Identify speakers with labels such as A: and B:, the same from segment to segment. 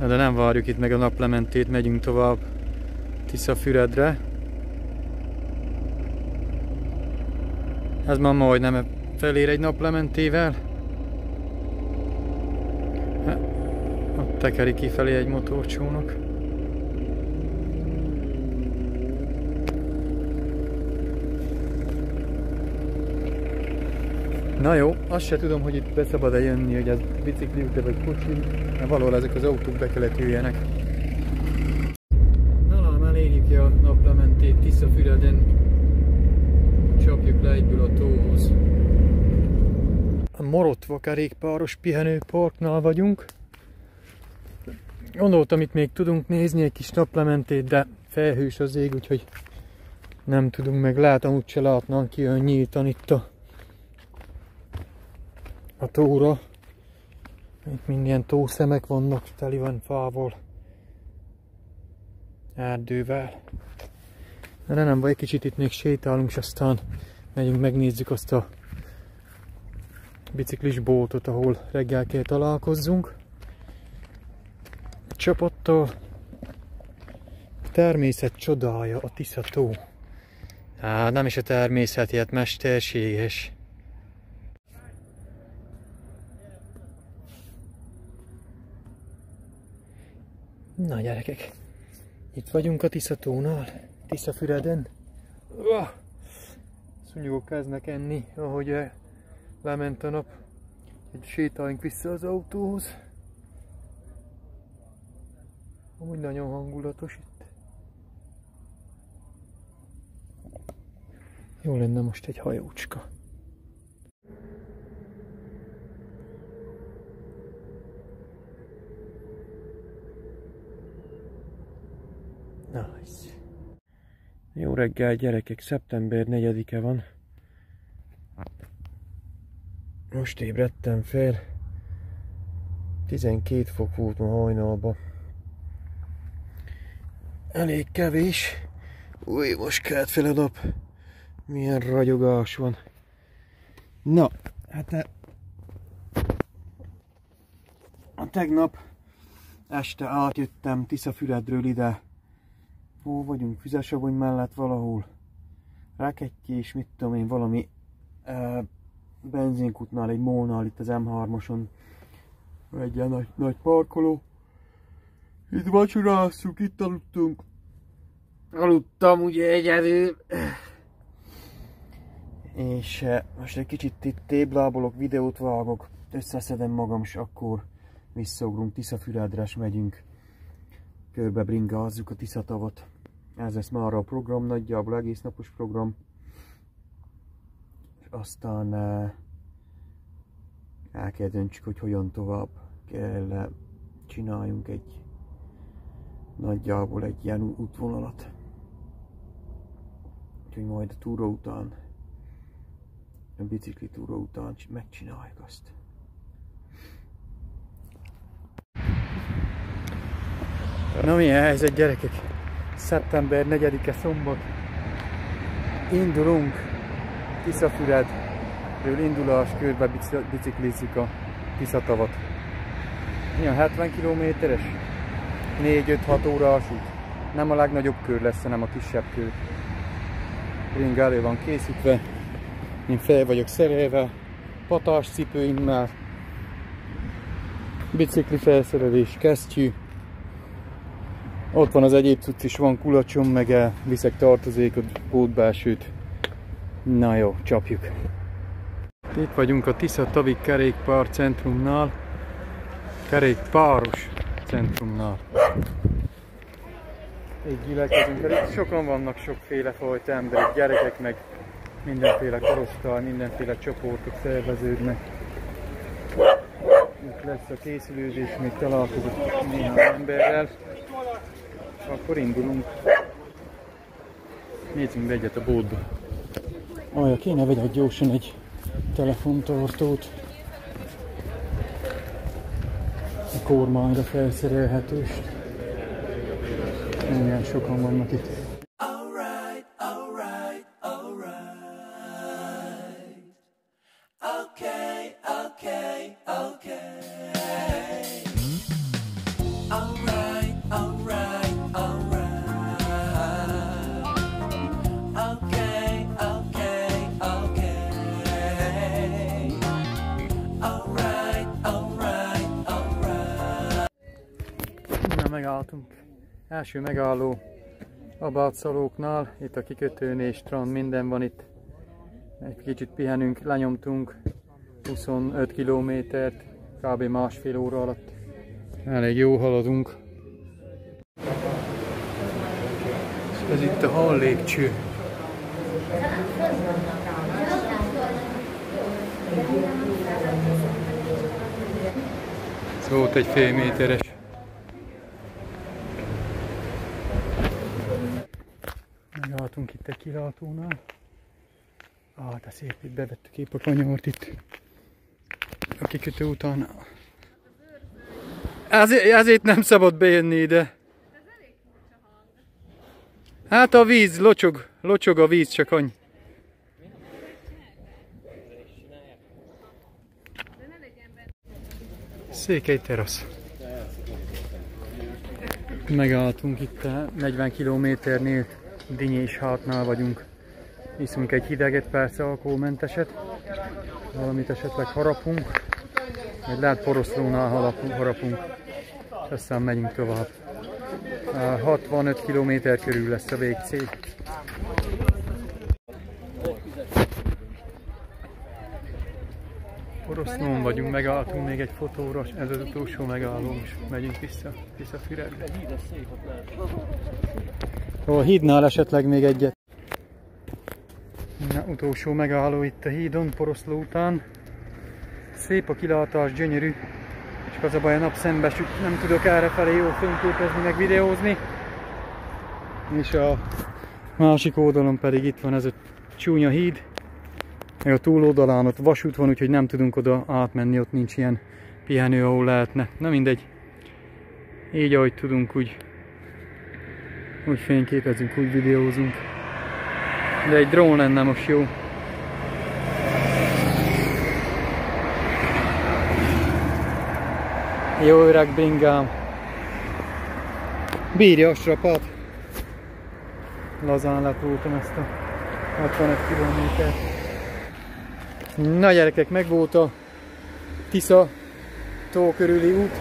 A: Na de nem várjuk itt meg a naplementét, megyünk tovább Tiszafüredre. Ez már majdnem felér egy naplementével. Ott tekeri kifelé egy motorcsónak. Na jó, azt se tudom, hogy itt be szabad-e jönni, hogy ez bicikli út vagy kocsi, mert valahol ezek az autók be kellett jöjjenek. Na lám, elérjük ki a naplementét Tiszafüreden. Csapjuk le egyből a tóhoz. A Morotva kerékpáros pihenőparknál vagyunk. Gondoltam, itt még tudunk nézni egy kis naplementét, de felhős az ég, úgyhogy nem tudunk meg. Lehet amúgy se látnánk ki olyan nyíltan itt a a tóra. Itt minden tószemek vannak, teli van fával, erdővel. De nem vagy, kicsit itt még sétálunk, és aztán megyünk megnézzük azt a biciklis boltot, ahol reggel kell találkozzunk. Csapattal természet csodája, a Tisza tó. Nem is a természet, ilyet mesterséges. Na gyerekek, itt vagyunk a Tiszatónál, Tiszafüreden. Szúnyogok kezdnek enni, ahogy lement a nap. Egy sétáljunk vissza az autóhoz. Amúgy nagyon hangulatos itt. Jó lenne most egy hajócska. Nice. Jó reggel gyerekek, szeptember 4-e van. Most ébredtem fel. 12 fok volt ma hajnalba. Elég kevés. Új, most kelt fel a nap. Milyen ragyogás van. Na, hát a, a tegnap este átjöttem Tiszafüredről ide Hol vagyunk? Füzesavony mellett valahol. Rákettyi és mit tudom én, valami e, benzinkutnál, egy mónál itt az M3-oson. Egy ilyen nagy, nagy parkoló. Itt vacsoráztuk, itt aludtunk. Aludtam ugye egyedül. És e, most egy kicsit itt téblábolok, videót vágok, összeszedem magam, és akkor visszaugrunk, Tiszafüredre, és megyünk körbe bringázzuk a Tiszatavat. Ez lesz már a program, nagyjából egész napos program. És aztán eh, el kell döntsük, hogy hogyan tovább kell eh, csináljunk egy nagyjából egy ilyen útvonalat. Úgyhogy majd a túra után, a bicikli túra után megcsináljuk azt. Na milyen helyzet gyerekek? Szeptember 4-e szombat. Indulunk Tiszafüredről indulás körbe biciklizzük a Tiszatavat. Milyen 70 kilométeres? 4-5-6 órás út. Nem a legnagyobb kör lesz, hanem a kisebb kör. Ring elő van készítve. Én fel vagyok szerelve. Patás cipőimmel. Bicikli felszerelés, kesztyű. Ott van az egyéb cucc is, van kulacsom, meg -e, viszek tartozékot, pótbásűt. Na jó, csapjuk. Itt vagyunk a Tisza Tavik kerékpár centrumnál. Kerékpáros centrumnál. Így gyülekezünk el. Itt sokan vannak, sokféle fajta emberek, gyerekek, meg mindenféle korosztály, mindenféle csoportok szerveződnek. Itt lesz a készülődés, még találkozok néhány emberrel akkor indulunk. Nézzünk be egyet a bódba. Olyan, kéne vegyek gyorsan egy telefontartót. A kormányra felszerelhetőst. Milyen sokan vannak itt. Első megálló a Bátszalóknál, itt a kikötőnél, strand, minden van itt. Egy kicsit pihenünk, lenyomtunk 25 kilométert, kb. másfél óra alatt. Elég jó haladunk. Ez itt a hallékcső. Ez volt egy fél méteres. Megálltunk itt egy kilátónál. Ah, de szép, itt bevettük épp a kanyart itt. A kikötő után. Ezért, ezért nem szabad bejönni ide. Hát a víz, locsog, locsog a víz, csak annyi. Székely terasz. Megálltunk itt a 40 kilométernél, Dinyés hátnál vagyunk. Iszunk egy hideget, persze alkoholmenteset, valamit esetleg harapunk, vagy lehet poroszlónál harapunk, és aztán megyünk tovább. 65 km körül lesz a végcél. Oroszlón vagyunk, megálltunk még egy fotóra, ez az utolsó megálló, és megyünk vissza, vissza Füredre. A hídnál esetleg még egyet. Na, utolsó megálló itt a hídon, Poroszló után. Szép a kilátás, gyönyörű. Csak az a baj a nap szembe süt, nem tudok errefelé jó fényképezni, meg videózni. És a másik oldalon pedig itt van ez a csúnya híd. Meg a túloldalán ott vasút van, úgyhogy nem tudunk oda átmenni, ott nincs ilyen pihenő, ahol lehetne. Na mindegy. Így ahogy tudunk, úgy, úgy fényképezünk, úgy videózunk. De egy drón lenne most jó. Jó öreg bringám. Bírja a strapat. Lazán letúltam ezt a 65 kilométert. Na gyerekek, meg volt a Tisza tó körüli út.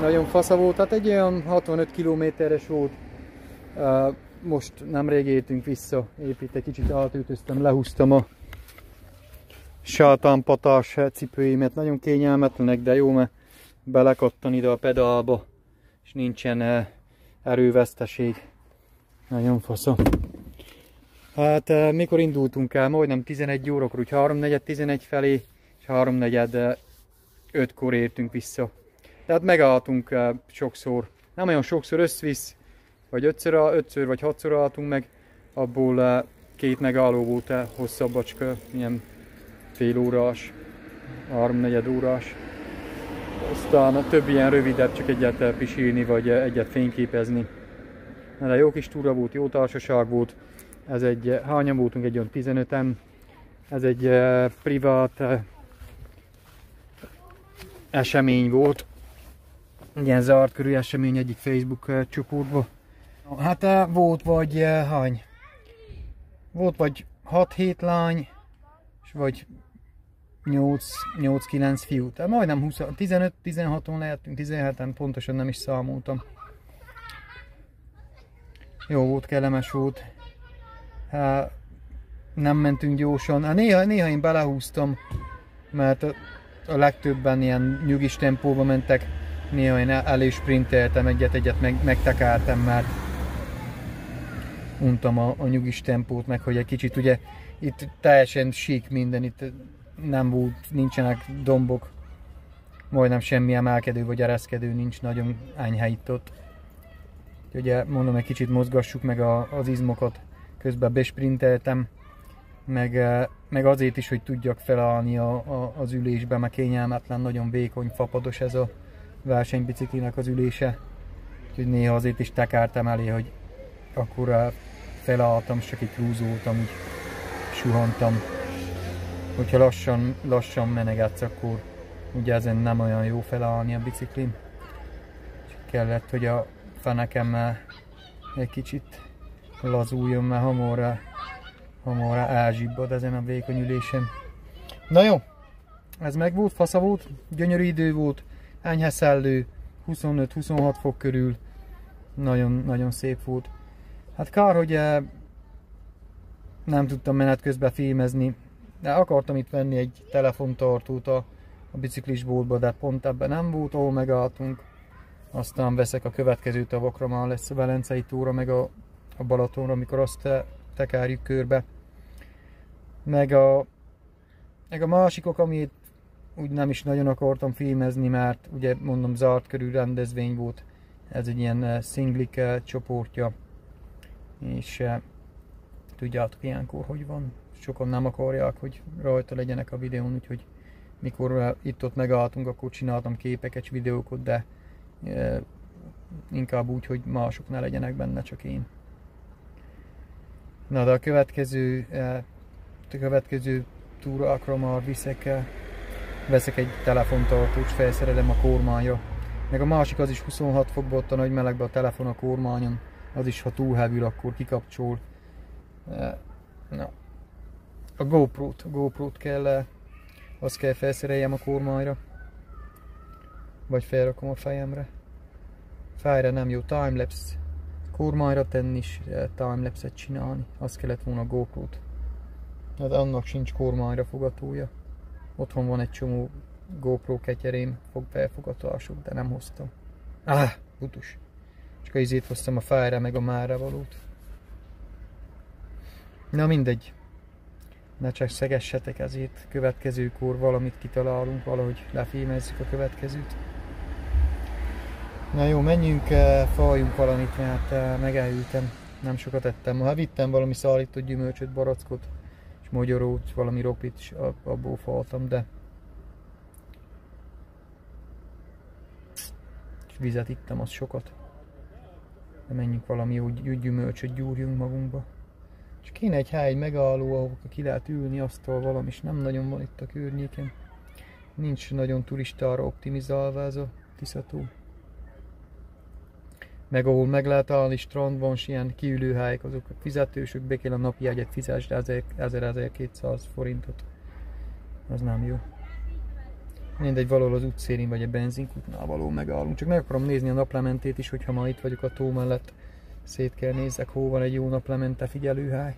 A: Nagyon fasza volt, tehát egy olyan 65 kilométeres volt. Most nemrég értünk vissza, épp egy kicsit átütöztem, lehúztam a sátánpatás cipőimet. Nagyon kényelmetlenek, de jó, mert belekattan ide a pedálba, és nincsen erőveszteség. Nagyon faszom. Hát mikor indultunk el? Majdnem 11 órakor, úgy 3-4-11 felé, és 3-4-5-kor értünk vissza. Tehát megálltunk sokszor, nem olyan sokszor összvisz, vagy ötször, ötször vagy hatszor álltunk meg, abból két megálló volt hosszabbacska, ilyen fél órás, 3-4 órás. Aztán a többi ilyen rövidebb, csak egyet pisírni, vagy egyet fényképezni. De jó kis túra volt, jó társaság volt. Ez egy, hányan voltunk, egy olyan 15-en. Ez egy uh, privát uh, esemény volt. Ilyen zárt körű esemény egyik Facebook uh, csoportban. Hát uh, volt vagy uh, hány? Volt vagy 6-7 lány, és vagy 8-9 fiú. Tehát majdnem 15-16-on lehetünk, 17-en pontosan nem is számoltam. Jó volt, kellemes volt. Hát, nem mentünk gyorsan. Hát néha, néha én belehúztam, mert a, a legtöbben ilyen nyugis tempóba mentek. Néha én elő sprinteltem, egyet-egyet meg, megtekáltam, mert untam a, a nyugis tempót, meg hogy egy kicsit ugye itt teljesen sík minden, itt nem volt, nincsenek dombok, majdnem semmi emelkedő vagy ereszkedő nincs, nagyon enyhe itt ott. Ugye mondom, egy kicsit mozgassuk meg a, az izmokat, közben besprinteltem, meg, eh, meg azért is, hogy tudjak felállni a, a, az ülésbe, mert kényelmetlen, nagyon vékony, fapados ez a versenybiciklinek az ülése. Úgyhogy néha azért is tekártam elé, hogy akkor eh, felálltam, és csak itt húzódtam, úgy suhantam hogyha lassan, lassan menegetsz, akkor ugye ezen nem olyan jó felállni a biciklin. Csak kellett, hogy a fenekemmel egy kicsit lazuljon, mert hamorra, hamorra elzsibbad ezen a vékony ülésen. Na jó, ez meg volt, fasza volt, gyönyörű idő volt, enyhe szellő, 25-26 fok körül, Nagyon, nagyon szép volt. Hát kár, hogy eh, nem tudtam menet közben filmezni, de akartam itt venni egy telefontartót a, a biciklisboltba, de pont ebben nem volt, ahol megálltunk. Aztán veszek a következő tavakra, már lesz a Velencei túra, meg a, a Balatonra, amikor azt te, tekárjuk körbe. Meg a, meg a másikok, amit úgy nem is nagyon akartam filmezni, mert ugye mondom zárt körű rendezvény volt. Ez egy ilyen eh, szinglik csoportja. És eh, tudjátok ilyenkor, hogy van. Sokan nem akarják, hogy rajta legyenek a videón, úgyhogy mikor itt-ott megálltunk, akkor csináltam képeket, videókat, de inkább úgy, hogy mások ne legyenek benne, csak én. Na de a következő, a következő túrákra már viszek, veszek egy telefontartót, felszerelem a kormánya. Meg a másik az is 26 fokban ott a nagy melegben a telefon a kormányon. Az is, ha túl hevül, akkor kikapcsol. Na. A GoPro-t, GoPro-t kell, azt kell felszereljem a kormányra. Vagy felrakom a fejemre. Fejre nem jó, timelapse. Kormányra tenni is timelapse-et csinálni. Azt kellett volna a GoPro-t. Hát annak sincs kormányra fogatója. Otthon van egy csomó GoPro ketyerém, fog felfogatások, de nem hoztam. Ah, butus. Csak a izét hoztam a fájra, meg a mára valót. Na mindegy. Ne csak szegessetek ezért, következőkor valamit kitalálunk, valahogy lefémezzük a következőt. Na jó, menjünk, eh, faljunk valamit, mert eh, megelültem. Nem sokat ettem. Ha vittem valami szállított gyümölcsöt, barackot, és magyarót, valami ropit, és abból faltam, de és vizet ittem, az sokat. De menjünk valami jó gyümölcsöt gyúrjunk magunkba. És kéne egy hely, egy megálló, ahol ki lehet ülni, asztal valami, és nem nagyon van itt a környéken. Nincs nagyon turistára optimizálva ez a Tiszató. Meg ahol meg lehet állni strandban, és ilyen kiülőhelyek, azok a fizetősök, be kell a napi jegyet fizesd 1000-1200 forintot. Az nem jó. Mindegy, valahol az utcérin vagy a benzinkútnál való megállunk. Csak meg akarom nézni a naplementét is, hogyha ma itt vagyok a tó mellett szét kell nézzek, hol van egy jó naplemente figyelőhely.